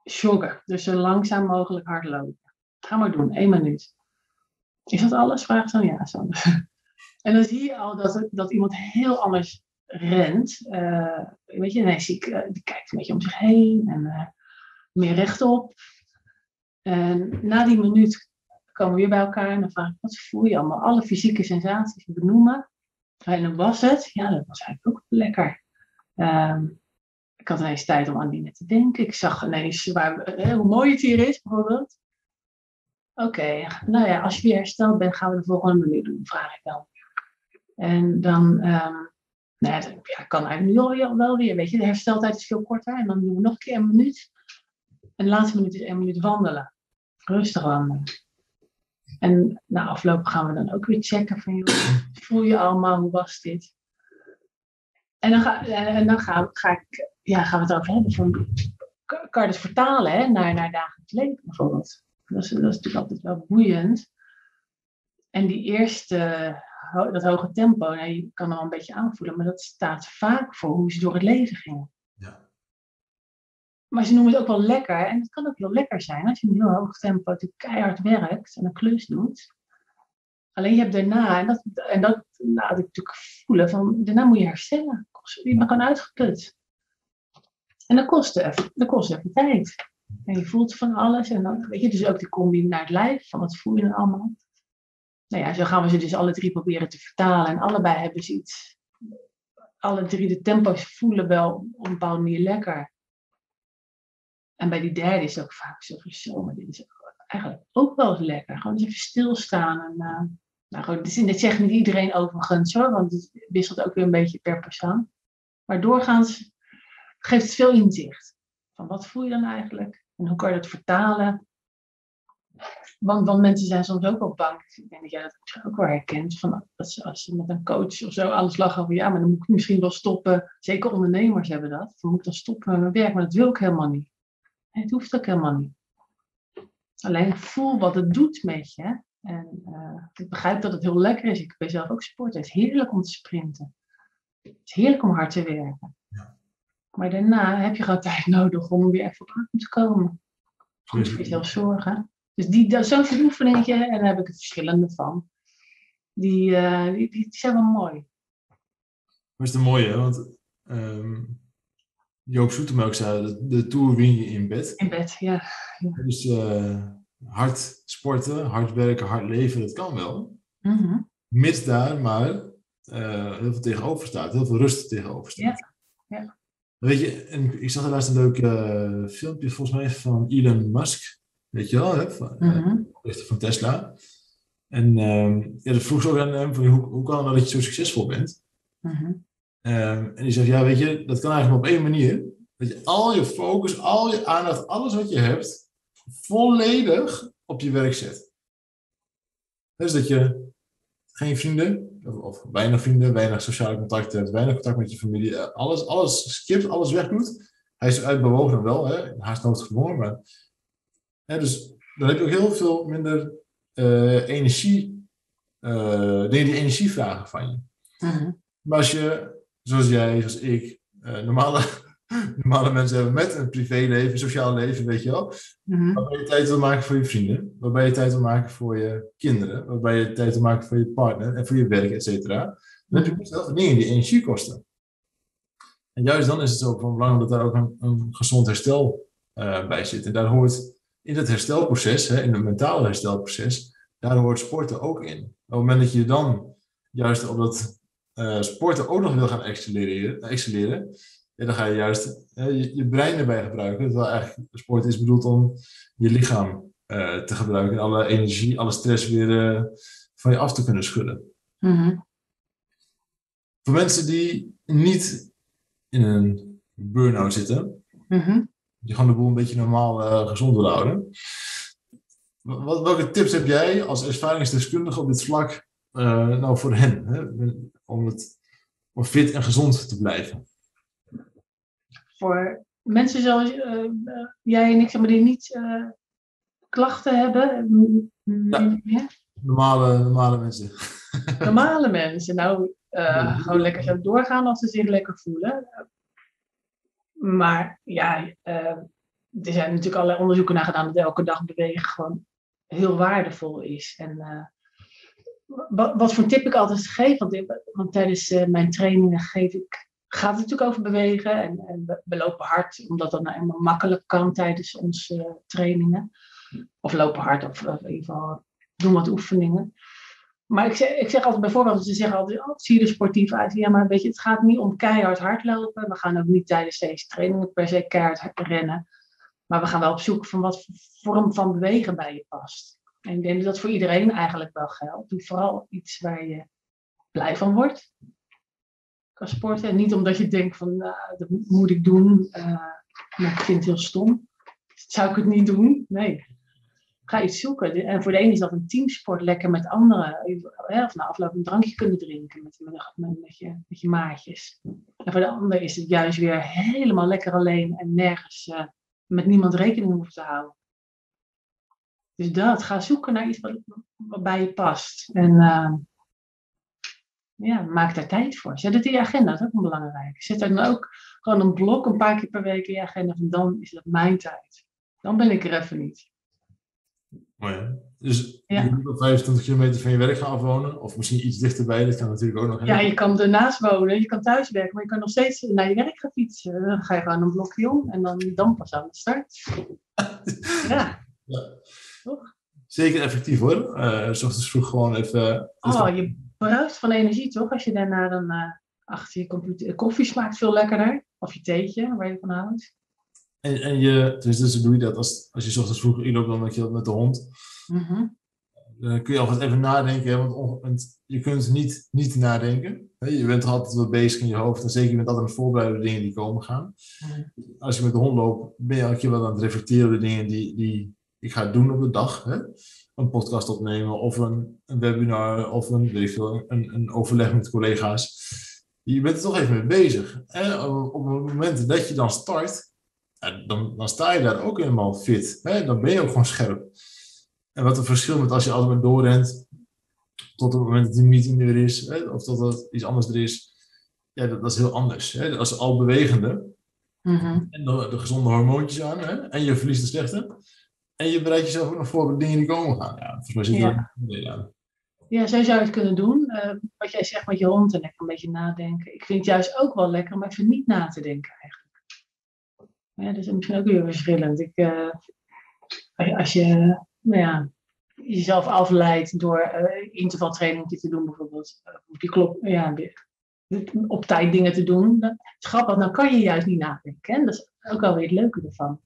joggen. Dus zo langzaam mogelijk hardlopen. Ga maar doen, één minuut. Is dat alles? Vraag dan ja, Sander. En dan zie je al dat, dat iemand heel anders rent. Eh, weet je, ik, eh, die kijkt een beetje om zich heen en eh, meer rechtop. En na die minuut komen we weer bij elkaar en dan vraag ik, wat voel je allemaal? Alle fysieke sensaties benoemen. En hoe was het? Ja, dat was eigenlijk ook lekker. Ehm, ik had ineens tijd om aan dingen te denken. Ik zag ineens waar, hoe mooi het hier is, bijvoorbeeld. Oké, nou ja, als je weer hersteld bent, gaan we de volgende minuut doen, vraag ik dan. En dan, ja, dan- ja, kan eigenlijk nu al wel weer, weet je, de hersteltijd is veel korter. En dan doen we nog een keer een minuut. En de laatste minuut is één minuut wandelen. Rustig wandelen. En na afloop gaan we dan ook weer checken van, joh, voel je allemaal, hoe was dit? En dan ga, en dan ga, ga ik, ja, gaan we het over hebben van, kan je het vertalen hè, naar, naar dagelijks leven bijvoorbeeld? Dat is, dat is natuurlijk altijd wel boeiend. En die eerste, dat hoge tempo, nou, je kan er wel een beetje aanvoelen, maar dat staat vaak voor hoe ze door het leven gingen. Ja. Maar ze noemen het ook wel lekker. En het kan ook heel lekker zijn als je in een heel hoog tempo natuurlijk keihard werkt en een klus doet. Alleen je hebt daarna, en dat, en dat laat ik natuurlijk voelen, van daarna moet je herstellen. Je bent gewoon uitgeput. En dat kost even, dat kost tijd. En je voelt van alles. En dan weet je dus ook die combi naar het lijf, van wat voel je dan allemaal. Nou ja, zo gaan we ze dus alle drie proberen te vertalen. En allebei hebben ze iets. Alle drie de tempo's voelen wel op een bepaalde manier lekker. En bij die derde is het ook vaak zo maar dit is eigenlijk ook wel lekker. Gewoon eens even stilstaan. En, eh, nou goed, dit zegt niet iedereen overigens hoor, want het wisselt ook weer een beetje per persoon. Maar doorgaans geeft het veel inzicht. Van wat voel je dan eigenlijk? En hoe kan je dat vertalen? Want, want mensen zijn soms ook wel bang. Ik denk dat jij dat ook wel herkent. Van dat ze, als ze met een coach of zo slag gaan. Van, ja, maar dan moet ik misschien wel stoppen. Zeker ondernemers hebben dat. Dan moet ik dan stoppen met mijn werk. Maar dat wil ik helemaal niet. Het hoeft ook helemaal niet. Alleen voel wat het doet met je. En eh, ik begrijp dat het heel lekker is. Ik ben zelf ook sporter. Het is heerlijk om te sprinten. Het is heerlijk om hard te werken. Ja. Maar daarna heb je gewoon tijd nodig om weer even op adem te komen. Goed voor jezelf zorgen. Dus die, dat- zo'n oefeningetje, en daar heb ik er verschillende van. Die, eh, die, die zijn wel mooi. Maar is het mooie, hè? want ehm, Joop Zoetemelk zei, de, de Tour win je in bed. In bed, ja. Dus eh, hard sporten, hard werken, hard leven, dat kan wel. Mits daar maar eh, heel veel tegenover staat, heel veel rust tegenover staat. Ja, ja. Weet je, en ik zag er laatst een leuk eh, filmpje volgens mij van Elon Musk. Weet je wel, hè? Van, eh, Mhm. van Tesla. En ehm ja, dat vroeg ze ook aan hem, van, hoe, hoe kan het nou dat je zo succesvol bent? Mhm. Ehm, en die zegt, ja, weet je, dat kan eigenlijk maar op één manier. Dat je al je focus, al je aandacht, alles wat je hebt, volledig op je werk zet. Dus dat je geen vrienden, of, weinig vrienden, weinig sociale contacten hebt, weinig contact met je familie, eh, alles, alles skipt, alles wegdoet. Hij is uitbewogen wel, hè, haast noodgedwongen, maar... Hè, dus dan heb je ook heel veel minder eh, energie, dingen die energie vragen van je. Mhm. Maar als je, zoals jij, zoals ik, normale, normale mensen hebben met een privéleven, een sociaal leven, weet je wel. Mhm. Waarbij je tijd wil maken voor je vrienden. Waarbij je tijd wil maken voor je kinderen. Waarbij je tijd wil maken voor je partner en voor je werk, et cetera. Dan heb je heel veel dingen die energie kosten. En juist dan is het ook van belang dat daar ook een, een gezond herstel eh, bij zit. En daar hoort in het herstelproces, hè, in het mentale herstelproces, daar hoort sporten ook in. Op het moment dat je dan juist op dat eh, sporten ook nog wil gaan excelleren, excelleren ja, dan ga je juist je, je brein erbij gebruiken. Terwijl eigenlijk sport is bedoeld om je lichaam eh, te gebruiken. En alle energie, alle stress weer eh, van je af te kunnen schudden. Mhm. Voor mensen die niet in een burn-out zitten, Mhm. die gewoon de boel een beetje normaal eh, gezond willen houden. Wat, welke tips heb jij als ervaringsdeskundige op dit vlak nou voor hen? Hè? Om, het, om fit en gezond te blijven. Voor mensen zoals eh, eh, jij en ik, zeg maar, die niet eh, klachten hebben. Ja. ja. Normale, normale mensen. Normale mensen, nou, gewoon lekker zo doorgaan als ze zich lekker voelen. Maar ja, er zijn natuurlijk allerlei onderzoeken naar gedaan dat elke dag bewegen gewoon heel waardevol is. En wat, wat voor tip ik altijd geef, want, want tijdens mijn trainingen geef ik, gaat het natuurlijk over bewegen. En, en we, lopen hard, omdat dat nou helemaal makkelijk kan tijdens onze eh, trainingen. Of lopen hard, of, in ieder geval doen wat oefeningen. Maar ik zeg, ik zeg altijd bijvoorbeeld, ze zeggen altijd, oh, zie je er sportief uit? Ja, maar weet je, het gaat niet om keihard hardlopen. We gaan ook niet tijdens deze trainingen per se keihard rennen. Maar we gaan wel op zoek van wat vorm van bewegen bij je past. En ik denk dat dat voor iedereen eigenlijk wel geldt. Doe vooral iets waar je blij van wordt. Sporten. En niet omdat je denkt van, nou, dat moet ik doen. eh, maar ik vind het heel stom. Zou ik het niet doen? Nee. Ga iets zoeken. En voor de ene is dat een teamsport, lekker met anderen. Of na afloop een drankje kunnen drinken met, met, met, je, met je maatjes. En voor de ander is het juist weer helemaal lekker alleen en nergens eh, met niemand rekening hoeft te houden. Dus dat, ga zoeken naar iets wat, wat bij je past. En eh, ja, maak daar tijd voor. Zet het in je agenda, dat is ook belangrijk. Zet er dan ook gewoon een blok een paar keer per week in je agenda van dan is dat mijn tijd. Dan ben ik er even niet. Mooi, hè? Dus Ja. je moet op 25 kilometer van je werk gaan afwonen. Of misschien iets dichterbij, dat kan natuurlijk ook nog. Ja, je kan ernaast wonen, je kan thuis werken, maar je kan nog steeds naar je werk gaan fietsen. Dan ga je gewoon een blokje om en dan, dan pas aan de start. Ja, Ja. Toch? Zeker effectief hoor. Eh, s ochtends vroeg gewoon even. oh, je bruist van energie toch? Als je daarna dan eh, achter je computer... Koffie smaakt veel lekkerder. Of je theetje, waar je van houdt. En, en je, dus, dus doe je dat als, als je ochtends vroeg inloopt dan met, je, met de hond. Mhm. Dan kun je alvast even nadenken, hè, want, on- je kunt niet, niet nadenken. Hè? Je bent altijd wel bezig in je hoofd. En zeker je bent altijd aan het voorbereiden op dingen die komen gaan. Als je met de hond loopt, ben je elke keer wel aan het reflecteren op de dingen die, die ik ga doen op de dag. Hè? Een podcast opnemen of een, een webinar of een, weet veel, een, een overleg met collega's. Je bent er toch even mee bezig. Op, het moment dat je dan start, dan, dan sta je daar ook helemaal fit. Hè? Dan ben je ook gewoon scherp. En wat het verschil met als je altijd maar doorrent, tot het moment dat die meeting er is, hè? of tot dat iets anders er is. ja, dat, dat is heel anders. Hè? Dat is al bewegende. Mhm. En de, de gezonde hormoontjes aan. Hè? En je verliest de slechte. En je bereidt jezelf ook nog voor op dingen die komen gaan. Ja, volgens mij zit er Ja. ook een deel aan. Ja, zo zou je het kunnen doen. Eh, wat jij zegt met je hond en lekker een beetje nadenken. Ik vind het juist ook wel lekker om even niet na te denken eigenlijk. Ja, dat is misschien ook weer verschillend. Ik, eh, als je- nou ja, jezelf afleidt door eh intervaltraining te doen bijvoorbeeld. eh, Op, je klok, ja, de- op tijd dingen te doen. Dat is grappig, dan kan je juist niet nadenken. Hè? Dat is ook alweer het leuke ervan.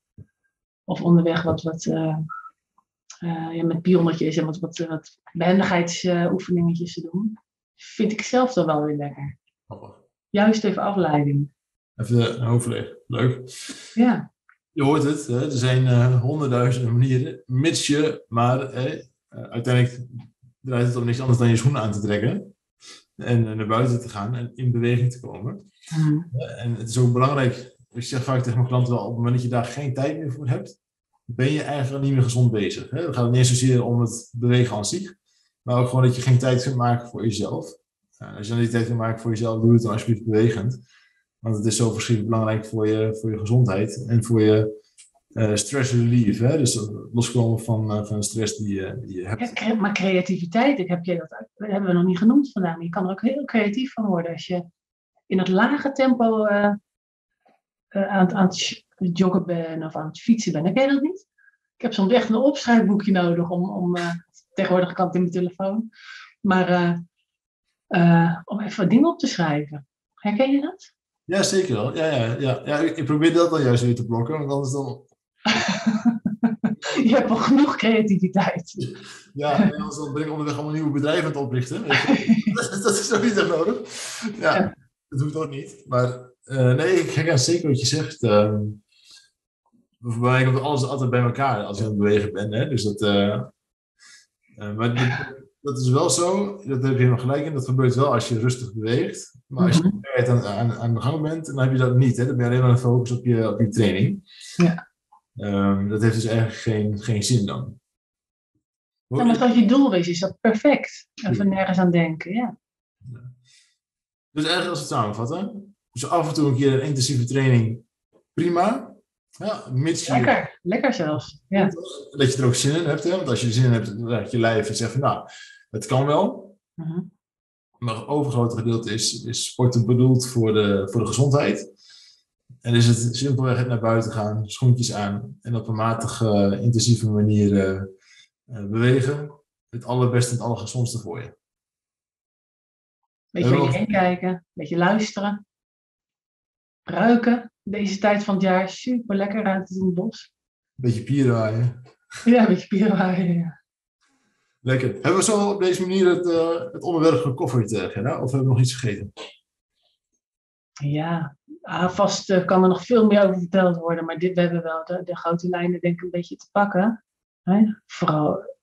Of onderweg wat, wat eh, eh, ja, met pionnetjes en wat, wat, wat behendigheidsoefeningetjes te doen. Vind ik zelf dan wel weer lekker. Grappig. Juist even afleiding. Even de hoofd leeg. Leuk. Ja, Je hoort het, hè? er zijn eh, honderdduizenden manieren, mits je, maar eh, uiteindelijk draait het om niks anders dan je schoenen aan te trekken en eh, naar buiten te gaan en in beweging te komen. Eh, en het is ook belangrijk, ik zeg vaak tegen mijn klanten wel, op het moment dat je daar geen tijd meer voor hebt, ben je eigenlijk niet meer gezond bezig. Hè? Dan gaat het niet zozeer om het bewegen aan zich, maar ook gewoon dat je geen tijd kunt maken voor jezelf. Als je dan die tijd kunt maken voor jezelf, doe het dan alsjeblieft bewegend. Want het is zo verschrikkelijk belangrijk voor je, voor je gezondheid en voor je eh, stress relief. Hè? Dus eh, loskomen van, eh, van stress die, die je hebt. Maar creativiteit, ik heb je dat, dat hebben we nog niet genoemd vandaag. Maar je kan er ook heel creatief van worden als je in het lage tempo aan, het, aan het joggen bent of aan het fietsen bent. Heb jij dat niet? Ik heb soms echt een opschrijfboekje nodig om, om eh, tegenwoordig kan het in mijn telefoon. Maar eh, eh, om even dingen op te schrijven. Herken je dat? Ja, zeker wel. Ja, ja, ja. ja ik, probeer dat dan juist weer te blokken, want anders dan... je hebt al genoeg creativiteit. Ja, anders dan ben ik onderweg allemaal nieuwe bedrijven aan het oprichten. je. dat, is ook niet echt nodig. Ja, Ja. dat hoeft ook niet. Maar eh, nee, ik herken zeker wat je zegt. ehm voor mij komt alles altijd bij elkaar als je aan het bewegen bent. Hè? Dus dat, eh, eh, maar dat, dat is wel zo, dat heb je helemaal gelijk in. Dat gebeurt wel als je rustig beweegt. Maar als je Mhm. aan, aan, aan de gang bent, dan heb je dat niet. Hè? Dan ben je alleen maar gefocust op je, op je training. Ja. Ehm, dat heeft dus eigenlijk geen, geen zin dan. Ja, maar als je doel is, is dat perfect. Even nergens aan denken, ja. Dus eigenlijk als we het samenvatten. Dus af en toe een keer een intensieve training, prima. Ja, mits je, Lekker, lekker zelfs. Ja. dat je er ook zin in hebt. Hè? Want als je er zin in hebt, dan raakt je lijf en zegt van nou, het kan wel. Mhm. Maar het overgrote gedeelte is, is sporten bedoeld voor de, voor de gezondheid. En is het simpelweg het naar buiten gaan, schoentjes aan en op een matige, intensieve manier eh, eh, bewegen. Het allerbeste en het allergezondste voor je. Beetje om je heen kijken, beetje luisteren. Ruiken. Deze tijd van het jaar super lekker ruikt het in het bos. Beetje pieren waaien. Ja, een beetje pierenwaaien. Ja. Lekker. Hebben we zo op deze manier het, eh, het onderwerp gekofferd, eh, Gerda? Of hebben we nog iets vergeten? Ja, ah, vast eh, kan er nog veel meer over verteld worden, maar dit, we hebben wel de, de grote lijnen denk ik een beetje te pakken. Hè? Vooral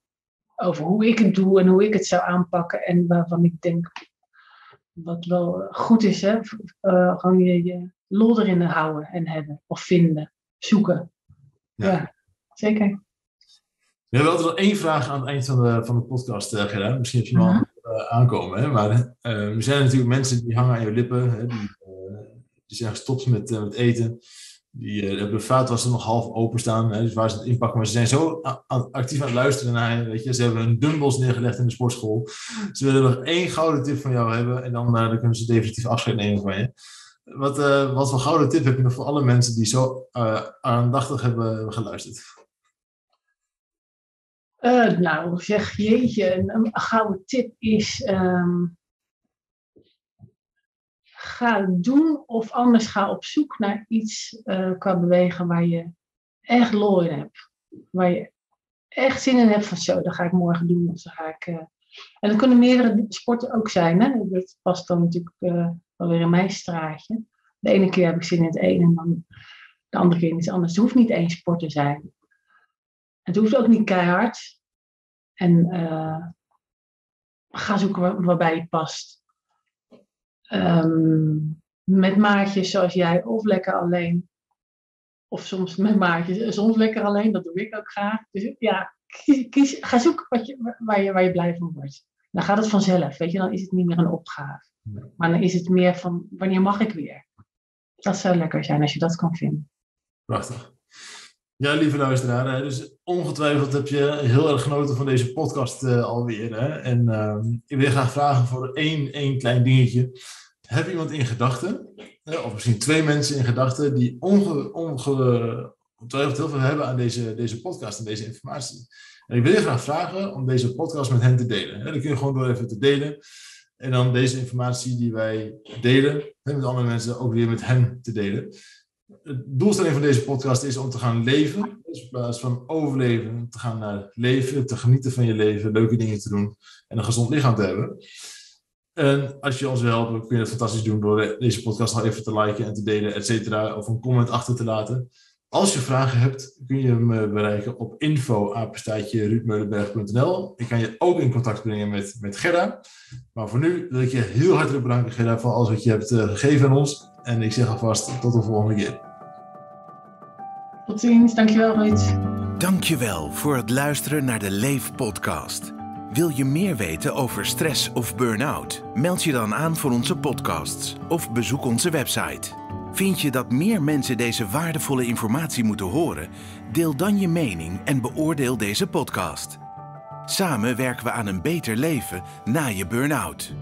over hoe ik het doe en hoe ik het zou aanpakken en waarvan ik denk wat wel goed is, hè? Gewoon je, je lol erin houden en hebben of vinden, zoeken. Ja. Ja, zeker. We hebben altijd nog één vraag aan het eind van de, van de podcast, eh, Gerda. Misschien heb je hem al Mhm. eh, aankomen. Hè? Maar eh, er zijn natuurlijk mensen die hangen aan je lippen. Hè? Die, die zijn gestopt met, met eten. Die hebben de vaatwasser nog half openstaan. Hè? Dus waar ze het inpakken. Maar ze zijn zo actief aan het luisteren naar je. Weet je? Ze hebben hun dumbbells neergelegd in de sportschool. Ze willen nog één gouden tip van jou hebben. En dan, dan kunnen ze definitief afscheid nemen van je. Wat, eh, wat voor gouden tip heb je nog voor alle mensen die zo eh, aandachtig hebben geluisterd? Eh, nou, zeg jeetje, een, gouden tip is. ehm, ga doen of anders ga op zoek naar iets qua bewegen waar je echt lol in hebt. Waar je echt zin in hebt van zo, dat ga ik morgen doen. Of dan En dat kunnen meerdere sporten ook zijn. Hè? Dat past dan natuurlijk wel weer in mijn straatje. De ene keer heb ik zin in het een en dan de andere keer iets anders. Het hoeft niet één sport te zijn. Het hoeft ook niet keihard. En eh, ga zoeken waar- waarbij je past. Ehm, met maatjes zoals jij, of lekker alleen. Of soms met maatjes, soms lekker alleen, dat doe ik ook graag. Dus ja, kies, kies- ga zoeken wat je, waar, je, waar je blij van wordt. Dan gaat het vanzelf, weet je, dan is het niet meer een opgave. Maar dan is het meer van, wanneer mag ik weer? Dat zou lekker zijn als je dat kan vinden. Prachtig. Ja, lieve luisteraar, dus ongetwijfeld heb je heel erg genoten van deze podcast uh, alweer. Hè? En uh, ik wil graag vragen voor één, één klein dingetje. Heb iemand in gedachten, of misschien twee mensen in gedachten, die onge, ongetwijfeld heel veel hebben aan deze, deze podcast en deze informatie? En ik wil je graag vragen om deze podcast met hen te delen. Hè? Dan kun je gewoon door even te delen. En dan deze informatie die wij delen, met andere mensen ook weer met hen te delen de doelstelling van deze podcast is om te gaan leven. Dus plaats van overleven, te gaan naar leven, te genieten van je leven, leuke dingen te doen en een gezond lichaam te hebben. En als je ons wil helpen, kun je dat fantastisch doen door deze podcast nog even te liken en te delen, et cetera, of een comment achter te laten. Als je vragen hebt, kun je me bereiken op info-ruudmeulenberg.nl. Ik kan je ook in contact brengen met, met Gerda. Maar voor nu wil ik je heel hartelijk bedanken, Gerda, voor alles wat je hebt uh, gegeven aan ons. En ik zeg alvast tot de volgende keer. Tot ziens, dankjewel Ruud. Dankjewel voor het luisteren naar de Leef podcast. Wil je meer weten over stress of burn-out? Meld je dan aan voor onze podcasts of bezoek onze website. Vind je dat meer mensen deze waardevolle informatie moeten horen? Deel dan je mening en beoordeel deze podcast. Samen werken we aan een beter leven na je burn-out.